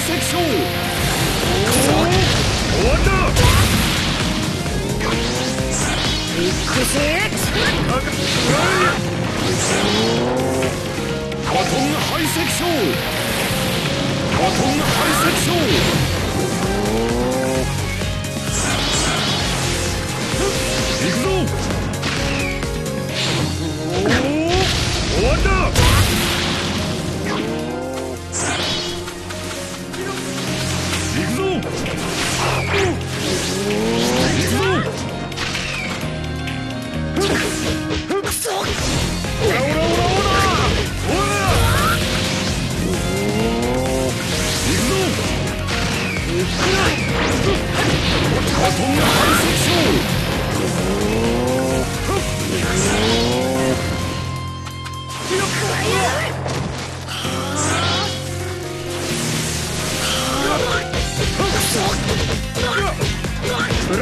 石将終わりだ行くぜバトン排斥症バトン排斥症行くぞ行くぞクソな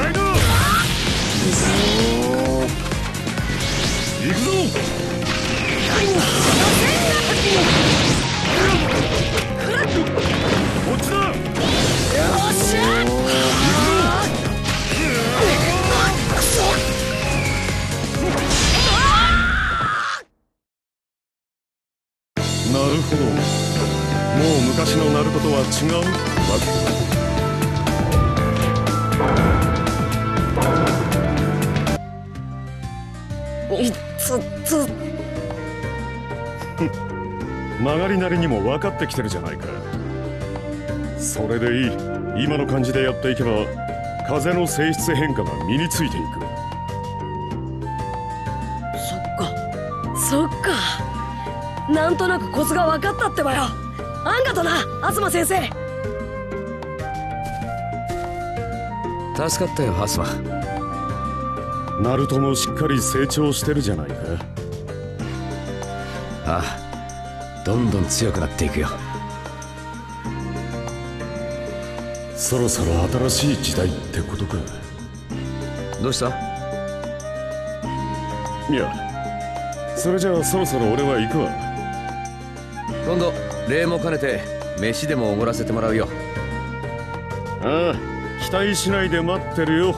るほど。もう昔のナルトとは違う。わけだ 曲がりなりにも分かってきてるじゃないか。それでいい。今の感じでやっていけば風の性質変化が身についていく。そっか。そっか。なんとなくコツが分かったってばよ。あんがとな東先生。助かったよハスマナルトもしっかり成長してるじゃないかああどんどん強くなっていくよ。そろそろ新しい時代ってことか。どうした？いやそれじゃあそろそろ俺は行くわ。今度礼も兼ねて飯でもおごらせてもらうよ。ああ期待しないで待ってるよ